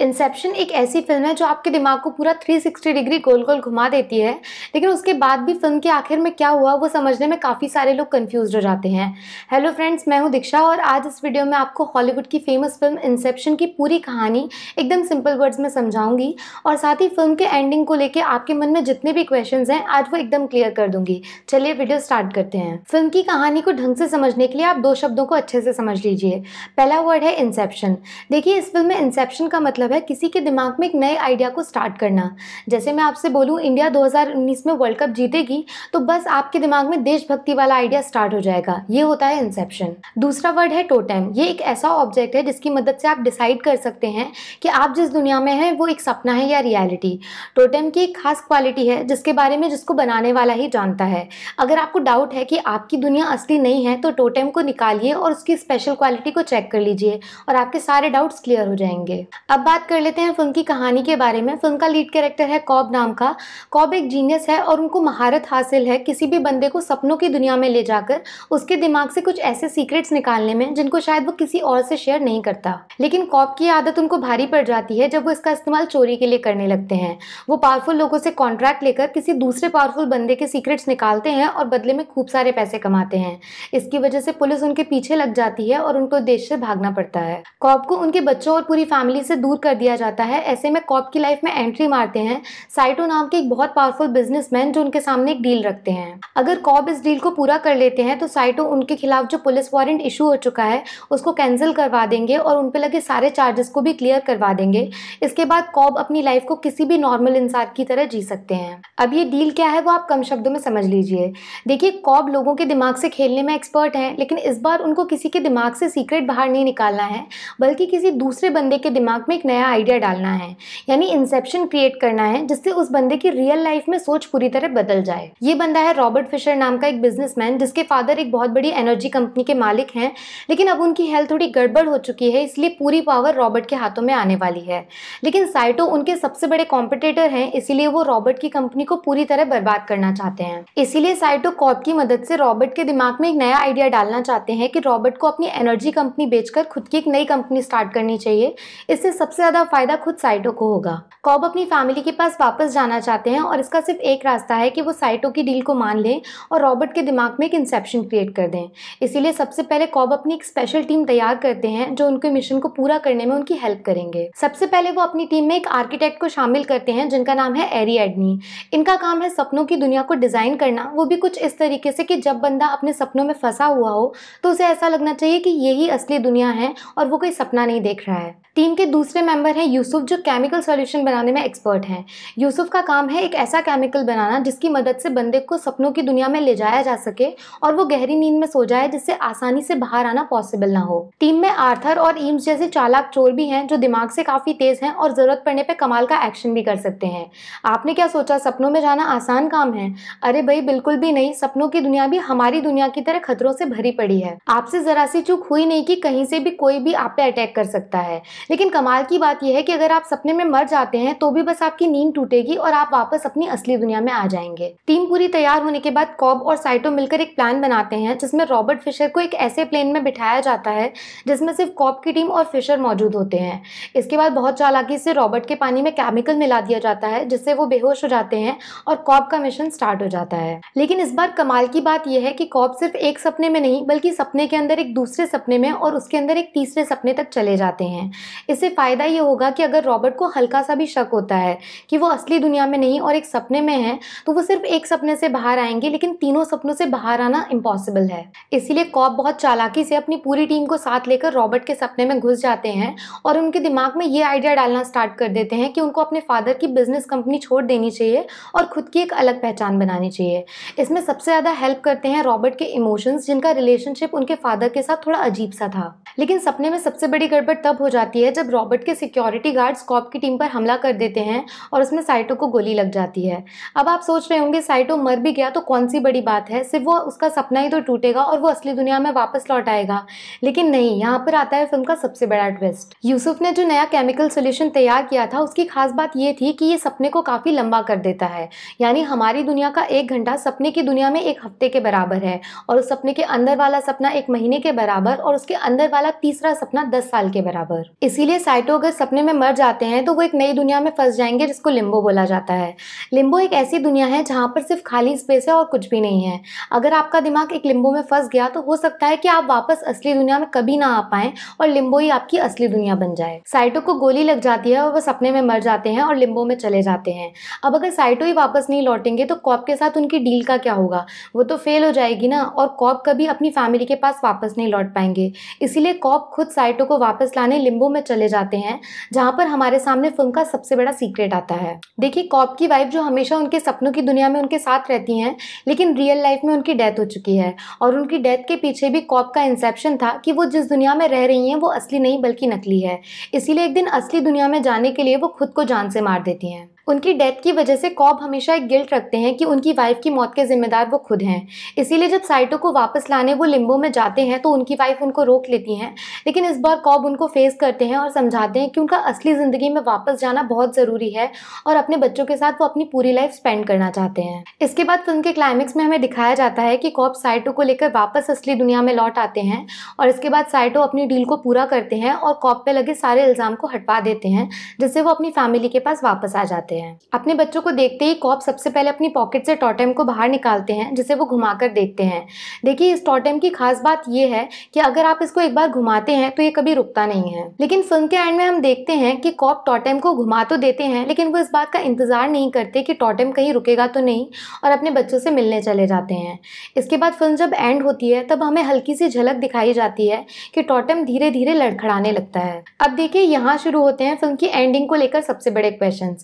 Inception एक ऐसी film है जो आपके दिमाग को पूरा 360 डिग्री गोल गोल घुमा देती है, लेकिन उसके बाद भी फ़िल्म के आखिर में क्या हुआ वो समझने में काफ़ी सारे लोग कंफ्यूज हो जाते हैं। हेलो फ्रेंड्स मैं हूँ दीक्षा और आज इस वीडियो में आपको हॉलीवुड की फ़ेमस फ़िल्म इंसेप्शन की पूरी कहानी एकदम सिंपल वर्ड्स में समझाऊँगी और साथ ही फ़िल्म के एंडिंग को लेकर आपके मन में जितने भी क्वेश्चन हैं, आज वो एकदम क्लियर कर दूँगी। चलिए वीडियो स्टार्ट करते हैं। फ़िल्म की कहानी को ढंग से समझने के लिए आप दो शब्दों को अच्छे से समझ लीजिए। पहला वर्ड है इंसेप्शन देखिए, इस फ़िल्म में इंसेप्शन का मतलब है किसी के दिमाग में एक नए आइडिया को स्टार्ट करना। जैसे मैं आपसे बोलूँ इंडिया 2019 में वर्ल्ड कप जीतेगी तो बस आपके दिमाग में देशभक्ति वाला आइडिया स्टार्ट हो जाएगा। ये होता है इंसेप्शन दूसरा वर्ड है टोटेम ये एक ऐसा ऑब्जेक्ट है जिसकी मदद से आप डिसाइड कर सकते हैं कि आप जिस दुनिया में हैं, वो एक सपना है या रियलिटी टोटेम की एक खास क्वालिटी है जिसके बारे में जिसको बनाने वाला ही जानता है। अगर आपको डाउट है कि आपकी दुनिया असली नहीं है तो टोटेम को निकालिए और उसकी स्पेशल क्वालिटी को चेक कर लीजिए और आपके सारे डाउट्स क्लियर हो जाएँगे। अब बात कर लेते हैं फ़िल्म की कहानी के बारे में। फ़िल्म का लीड कैरेक्टर है कॉब नाम का। कॉब एक जीनियस है और उनको महारत हासिल है किसी भी बंदे को सपनों की दुनिया में ले जाकर उसके दिमाग से कुछ ऐसे सीक्रेट्स निकालने में जिनको शायद वो किसी और से शेयर नहीं करता। लेकिन कॉब की आदत उनको भारी पड़ जाती है जब वो इसका इस्तेमाल चोरी के लिए करने लगते हैं। वो पावरफुल लोगों से कॉन्ट्रैक्ट लेकर किसी दूसरे पावरफुल बंदे के सीक्रेट्स निकालते हैं और बदले में खूब सारे पैसे कमाते हैं। इसकी वजह से पुलिस उनके पीछे लग जाती है और उनको देश से भागना पड़ता है। कॉब को उनके बच्चों और पूरी फैमिली से दूर कर दिया जाता है। ऐसे में कॉप की लाइफ में एंट्री मारते हैं। साइटो नाम के एक बहुत पावरफुल बिजनेसमैन जो उनके सामने एक डील रखते हैं। अगर कॉब इस डील को पूरा कर लेते हैं तो साइटो उनके खिलाफ जो पुलिस वारंट इशू हो चुका है, उसको कैंसिल करवा देंगे और उन पर लगे सारे चार्जेस को भी क्लियर करवा देंगे। इसके बाद कॉब अपनी लाइफ को किसी भी नॉर्मल इंसान की तरह जी सकते हैं। अब ये डील क्या है, वो आप कम शब्दों में समझ लीजिए। देखिए कॉब लोगों के दिमाग से खेलने में एक्सपर्ट हैं, लेकिन इस बार उनको किसी के दिमाग से सीक्रेट बाहर नहीं निकालना है, बल्कि किसी दूसरे बंदे के दिमाग में एक नया आइडिया डालना है, यानी इंसेप्शन क्रिएट करना है, जिससे उस बंदे की रियल लाइफ में सोच पूरी तरह बदल जाए। ये बंदा है रॉबर्ट फिशर नाम का एक बिजनेसमैन जिसके फादर एक बहुत बड़ी एनर्जी कंपनी के मालिक हैं, लेकिन अब उनकी हेल्थ थोड़ी गड़बड़ हो चुकी है, इसलिए पूरी पावर रॉबर्ट के हाथों में आने वाली है। लेकिन साइटो उनके सबसे बड़े कॉम्पिटेटर हैं, इसीलिए वो रॉबर्ट की कंपनी को पूरी तरह बर्बाद करना चाहते हैं। इसीलिए साइटो कॉप की मदद से रॉबर्ट के दिमाग में एक नया आइडिया डालना चाहते हैं कि रॉबर्ट को अपनी एनर्जी कंपनी बेचकर खुद की एक नई कंपनी स्टार्ट करनी चाहिए। इससे सबसे ज़्यादा फ़ायदा खुद साइटो को होगा। कॉब अपनी फैमिली के पास वापस जाना चाहते हैं और इसका सिर्फ़ एक रास्ता है कि वो साइटो की डील को मान लें और रॉबर्ट के दिमाग में एक इंसेप्शन क्रिएट कर दें। इसीलिए सबसे पहले कॉब अपनी एक स्पेशल टीम तैयार करते हैं जो उनके मिशन को पूरा करने में उनकी हेल्प करेंगे। सबसे पहले वो अपनी टीम में एक आर्किटेक्ट को शामिल करते हैं जिनका नाम है एरी एडनी। इनका काम है सपनों की दुनिया को डिज़ाइन करना। वो भी कुछ इस तरीके से कि जब बंदा अपने सपनों में फंसा हुआ हो तो उसे ऐसा लगना चाहिए कि यही असली दुनिया है और वो कोई सपना नहीं देख रहा है। टीम के दूसरे मेंबर हैं यूसुफ जो केमिकल सॉल्यूशन बनाने में एक्सपर्ट हैं। यूसुफ का काम है एक ऐसा केमिकल बनाना जिसकी मदद से बंदे को सपनों की दुनिया में ले जाया जा सके और वो गहरी नींद में सो जाए जिससे आसानी से बाहर आना पॉसिबल ना हो। टीम में आर्थर और ईम्स जैसे चालाक चोर भी हैं जो दिमाग से काफ़ी तेज हैं और ज़रूरत पड़ने पर कमाल का एक्शन भी कर सकते हैं। आपने क्या सोचा, सपनों में जाना आसान काम है? अरे भाई, बिल्कुल भी नहीं। सपनों की दुनिया भी हमारी दुनिया की तरह खतरों से भरी पड़ी है। आपसे ज़रा सी चूक हुई नहीं कि कहीं से भी कोई भी आप पे अटैक कर सकता है। लेकिन कमाल की बात यह है कि अगर आप सपने में मर जाते हैं तो भी बस आपकी नींद टूटेगी और आप वापस अपनी असली दुनिया में आ जाएँगे। टीम पूरी तैयार होने के बाद कॉब और साइटो मिलकर एक प्लान बनाते हैं, जिसमें रॉबर्ट फिशर को एक ऐसे प्लेन में बिठाया जाता है, जिसमें सिर्फ़ कॉब की टीम और फिशर मौजूद होते हैं। इसके बाद बहुत चालाकी से रॉबर्ट के पानी में केमिकल मिला दिया जाता है, जिससे वो बेहोश हो जाते हैं और कॉब का मिशन स्टार्ट हो जाता है। लेकिन इस बार कमाल की बात यह है कि कॉब सिर्फ़ एक सपने में नहीं, बल्कि सपने के अंदर एक दूसरे सपने में और उसके अंदर एक तीसरे सपने तक चले जाते हैं। इससे फ़ायदा ये होगा कि अगर रॉबर्ट को हल्का सा भी शक होता है कि वो असली दुनिया में नहीं और एक सपने में है तो वो सिर्फ़ एक सपने से बाहर आएँगे, लेकिन तीनों सपनों से बाहर आना इम्पॉसिबल है। इसीलिए कॉप बहुत चालाकी से अपनी पूरी टीम को साथ लेकर रॉबर्ट के सपने में घुस जाते हैं और उनके दिमाग में ये आइडिया डालना स्टार्ट कर देते हैं कि उनको अपने फादर की बिज़नेस कंपनी छोड़ देनी चाहिए और खुद की एक अलग पहचान बनानी चाहिए। इसमें सबसे ज़्यादा हेल्प करते हैं रॉबर्ट के इमोशंस, जिनका रिलेशनशिप उनके फादर के साथ थोड़ा अजीब सा था। लेकिन सपने में सबसे बड़ी गड़बड़ तब हो जाती है जब रॉबर्ट के सिक्योरिटी गार्ड्स कॉप की टीम पर हमला कर देते हैं और उसमें साइटो को गोली लग जाती है। अब आप सोच रहे होंगे साइटो मर भी गया तो कौन सी बड़ी बात है? सिर्फ़ वो, उसका सपना ही तो टूटेगा और वो असली दुनिया में वापस लौट आएगा। लेकिन नहीं, यहाँ पर आता है फ़िल्म का सबसे बड़ा ट्विस्ट यूसुफ ने जो नया केमिकल सोल्यूशन तैयार किया था, उसकी खास बात ये थी कि ये सपने को काफ़ी लंबा कर देता है। यानी हमारी दुनिया का एक घंटा सपने की दुनिया में एक हफ़्ते के बराबर है और उस सपने के अंदर वाला सपना एक महीने के बराबर और उसके अंदर वाला तीसरा सपना दस साल के बराबर। इसीलिए साइटो अगर सपने में मर जाते हैं तो वो एक नई दुनिया में फंस जाएँगे, जिसको लिम्बो बोला जाता है। लिम्बो एक ऐसी दुनिया है, जहाँ पर सिर्फ़ खाली स्पेस है और कुछ भी नहीं है। अगर आपका दिमाग एक लिम्बो में फंस गया तो हो सकता है कि आप वापस असली दुनिया में कभी ना आ पाए और लिम्बो ही आपकी असली दुनिया बन जाए। साइटो को गोली लग जाती है और वो सपने में मर जाते हैं और लिम्बो में चले जाते हैं। अब अगर साइटो ही वापस नहीं लौटेंगे तो कॉप के साथ उनकी डील का क्या होगा? वो तो फेल हो जाएगी ना, और कॉप कभी अपनी फैमिली के पास वापस नहीं लौट पाएँगे। इसीलिए कॉप खुद साइटो को वापस लाने लिम्बो में चले जाते हैं जहाँ पर हमारे सामने फ़िल्म का सबसे बड़ा सीक्रेट आता है। देखिए, कॉप की वाइफ जो हमेशा उनके सपनों की दुनिया में उनके साथ रहती हैं, लेकिन रियल लाइफ में उनकी डेथ हो चुकी है। और उनकी डेथ के पीछे भी कॉप का इंसेप्शन था कि वो जिस दुनिया में रह रही हैं, वो असली नहीं, बल्कि नकली है। इसीलिए एक दिन असली दुनिया में जाने के लिए वो खुद को जान से मार देती हैं। उनकी डेथ की वजह से कॉब हमेशा एक गिल्ट रखते हैं कि उनकी वाइफ की मौत के जिम्मेदार वो खुद हैं। इसीलिए जब साइटो को वापस लाने वो लिम्बो में जाते हैं तो उनकी वाइफ उनको रोक लेती हैं। लेकिन इस बार कॉब उनको फेस करते हैं और समझाते हैं कि उनका असली ज़िंदगी में वापस जाना बहुत ज़रूरी है और अपने बच्चों के साथ वो अपनी पूरी लाइफ स्पेंड करना चाहते हैं। इसके बाद फ़िल्म के क्लाइमेक्स में हमें दिखाया जाता है कि कॉब साइटो को लेकर वापस असली दुनिया में लौट आते हैं और इसके बाद साइटो अपनी डील को पूरा करते हैं और कॉब पे लगे सारे इल्ज़ाम को हटवा देते हैं, जिससे वो अपनी फैमिली के पास वापस आ जाते हैं। अपने बच्चों बच्चों को देखते ही कॉप सबसे पहले अपनी पॉकेट से टोटेम को बाहर निकालते हैं, जिसे वो घुमाकर देखते हैं। देखिए, इस टोटेम की खास बात यह है कि अगर आप इसको एक बार घुमाते हैं तो ये कभी रुकता नहीं है। लेकिन फ़िल्म के एंड में हम देखते हैं कि कॉप टोटेम को घुमा तो देते हैं, लेकिन वो इस बात का इंतज़ार नहीं करते कि टोटेम कहीं रुकेगा तो नहीं और अपने बच्चों से मिलने चले जाते हैं। इसके बाद फ़िल्म जब एंड होती है, तब हमें हल्की सी झलक दिखाई जाती है कि टोटेम धीरे धीरे लड़खड़ाने लगता है। अब देखिए, यहाँ शुरू होते हैं फ़िल्म की एंडिंग को लेकर सबसे बड़े क्वेश्चन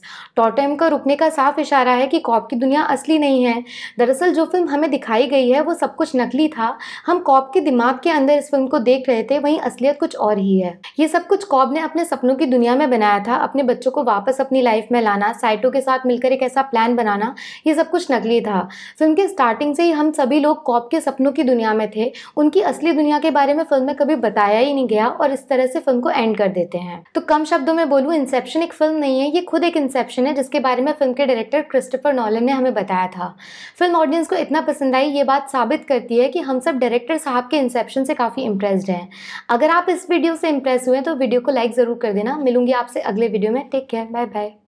टोटेम का रुकने का साफ़ इशारा है कि कॉप की दुनिया असली नहीं है। दरअसल जो फ़िल्म हमें दिखाई गई है, वो सब कुछ नकली था। हम कॉप के दिमाग के अंदर इस फ़िल्म को देख रहे थे, वहीं असलियत कुछ और ही है। ये सब कुछ कॉब ने अपने सपनों की दुनिया में बनाया था, अपने बच्चों को वापस अपनी लाइफ में लाना, साइटों के साथ मिलकर एक ऐसा प्लान बनाना, ये सब कुछ नकली था। फ़िल्म के स्टार्टिंग से ही हम सभी लोग कॉप के सपनों की दुनिया में थे। उनकी असली दुनिया के बारे में फ़िल्म में कभी बताया ही नहीं गया और इस तरह से फ़िल्म को एंड कर देते हैं। तो कम शब्दों में बोलूँ, इंसेप्शन एक फ़िल्म नहीं है, ये खुद एक इंसेप्शन है, जिसके बारे में फ़िल्म के डायरेक्टर क्रिस्टोफर नॉलन ने हमें बताया था। फ़िल्म ऑडियंस को इतना पसंद आई, ये बात साबित करती है कि हम सब डायरेक्टर साहब के इंसेप्शन से काफ़ी इंप्रेस्ड हैं। अगर आप इस वीडियो से इंप्रेस हुए तो वीडियो को लाइक ज़रूर कर देना। मिलूँगी आपसे अगले वीडियो में। Take care bye bye